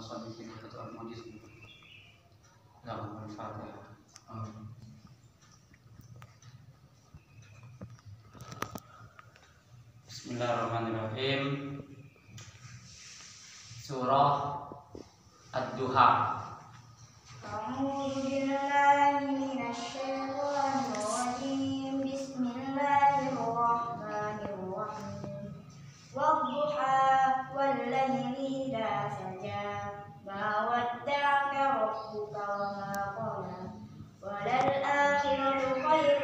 المصنف الفتوى المؤلف لهم الفاتحة Bismillahirrahmanirrahim Surah Ad-Duha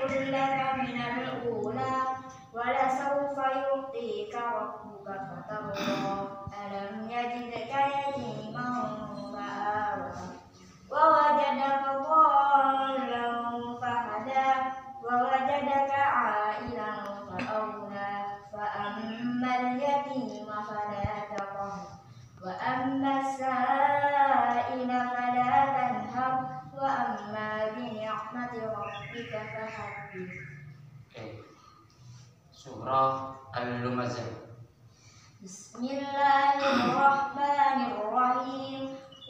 خير لك من الأولى ولسوف يعطيك ربك فترضى بنعمة ربك فحدث Surah Al-Lumazah بسم الله الرحمن الرحيم.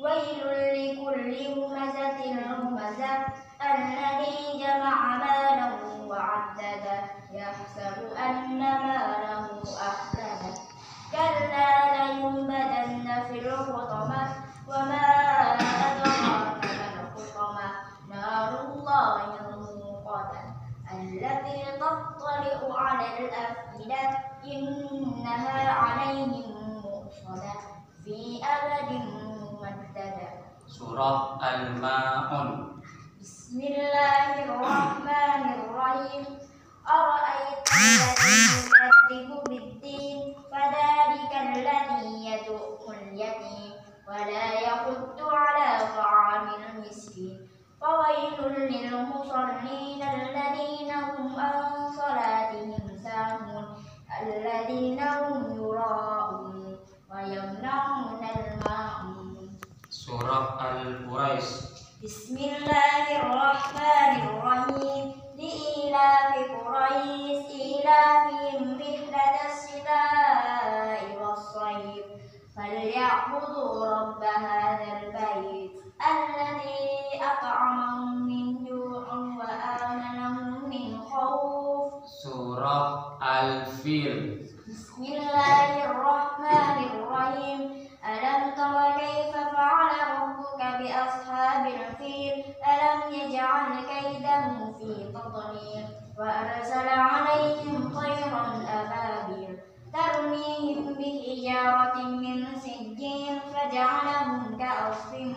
ويل لكل همزة لمزة الذي جمع مالا وعدده يحسب أن ماله الأفئدة إنها عليهم مؤصدة في أبد ممددة Surah Al-Ma'un بسم الله الرحمن الرحيم. أرأيت الذي يكذب بالدين؟ فذلك الذي يدعو اليتيم ولا يحض على طعام المسكين. فويل للمصلين الذين هم عن صلاتهم ساهون الذين هم يراءون ويمنعون الماعون Surah Al-Quraisy بسم الله الرحمن الرحيم. لإيلاف قريش إيلافهم رحلة الشتاء والصيف. فليعبدوا رب هذا البيت الذي أطعمهم Surah Al-Fil. Bismillahirrahmanirrahim. Alam tara kaifa fa'ala rabbuka bi ashabil fil? Alam yaj'al kaidahum fi tadlil Wa arsala 'alayhim tayran ababil? Tarmihim bi hijaratin min sijjin Faj'alahum ka'asfin